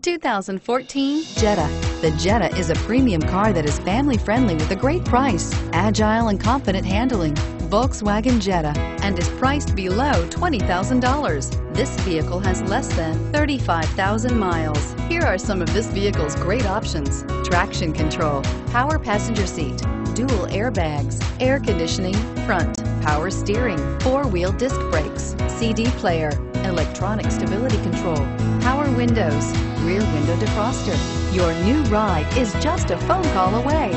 2014 Jetta. The Jetta is a premium car that is family friendly with a great price, agile and confident handling. Volkswagen Jetta and is priced below $20,000. This vehicle has less than 35,000 miles. Here are some of this vehicle's great options. Traction control, power passenger seat, dual airbags, air conditioning, front, power steering, four-wheel disc brakes, CD player, electronic stability control, windows, rear window defroster. Your new ride is just a phone call away.